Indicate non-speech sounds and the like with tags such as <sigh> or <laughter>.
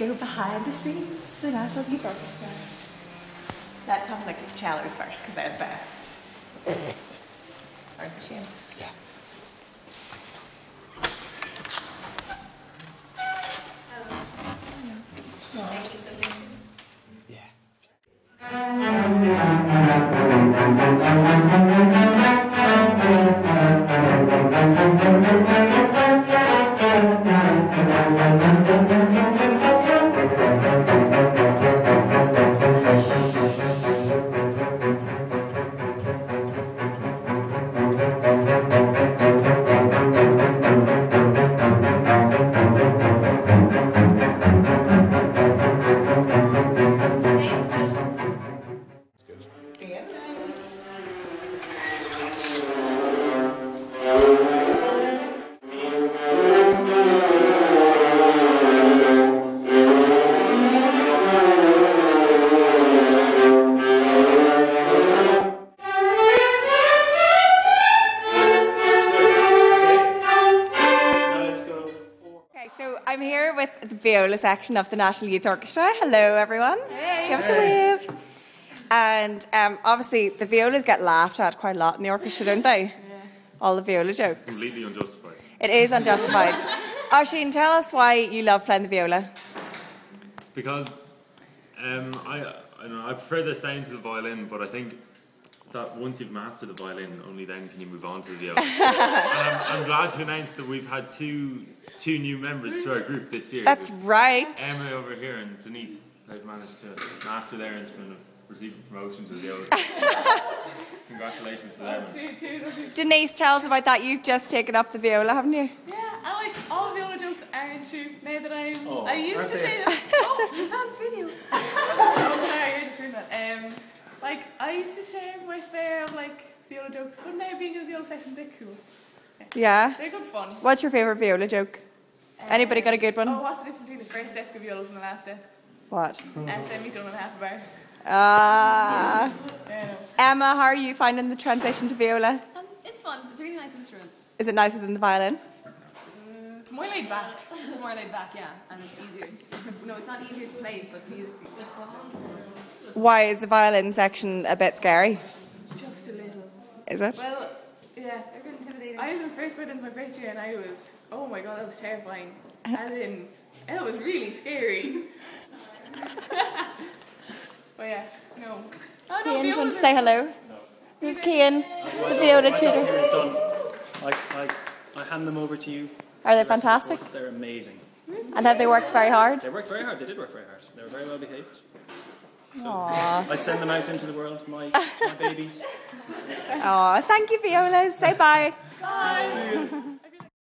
go behind the scenes of the National Youth Orchestra. Let's have a look at the cellos first because they're the best. Aren't they, Shane? Yeah. Yeah. Here with the viola section of the National Youth Orchestra. Hello, everyone. Hey. Give us a wave. And um, obviously, the violas get laughed at quite a lot in the orchestra, don't they? Yeah. All the viola jokes. completely unjustified. It is unjustified. <laughs> Oisin, tell us why you love playing the viola. Because um, I, I don't know, I prefer the sound to the violin, but I think that once you've mastered the violin, only then can you move on to the viola. <laughs> I'm, I'm glad to announce that we've had two two new members to our group this year. That's right. Emma over here and Denise. They've managed to master their instrument of receiving promotion to the viola. <laughs> Congratulations to oh, them. Denise, tell us about that. You've just taken up the viola, haven't you? Yeah, I like all viola jokes aren't true now that I'm. Oh, I used to they? say them. Oh, it's on video. <laughs> oh, sorry, I just heard that. Like I used to share my fair of like viola jokes, but now being in the viola section, they're cool. Yeah. They're good fun. What's your favourite viola joke? Anybody got a good one? Oh, what's the difference between the first desk of violas and the last desk? What? Uh, semitone in half a bar. Ah. Yeah, Emma, how are you finding the transition to viola? Um, it's fun. It's a really nice instrument. Is it nicer than the violin? It's more laid back. It's more laid back, yeah, and it's easier. no, it's not easier to play, but musically. Why is the violin section a bit scary? Just a little. Is it? Well, yeah. I was in first went into my first year and I was, oh my god, that was terrifying. As in, it was really scary. <laughs> but yeah, no. Oh, no Kian, do you want violas to say hello? This is Kian, the viola My here tutor. is done. I, I, I hand them over to you. Are they The rest the fantastic? course, They're amazing. Hmm? And have they worked very hard? They worked very hard. They did work very hard. They were very well behaved. Aww. I send them out into the world, my, my babies. <laughs> Aw, thank you, violas. Say bye. Bye.